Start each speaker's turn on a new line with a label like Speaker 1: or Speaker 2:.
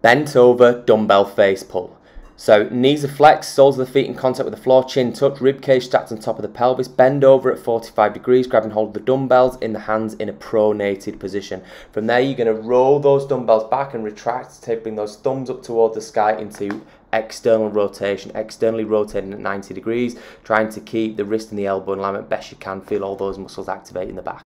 Speaker 1: Bent over dumbbell face pull. So knees are flexed, soles of the feet in contact with the floor, chin touch, rib cage stacked on top of the pelvis, bend over at 45 degrees, grabbing hold of the dumbbells in the hands in a pronated position. From there, you're going to roll those dumbbells back and retract, taking those thumbs up towards the sky into external rotation, externally rotating at 90 degrees, trying to keep the wrist and the elbow in alignment best you can, feel all those muscles activate in the back.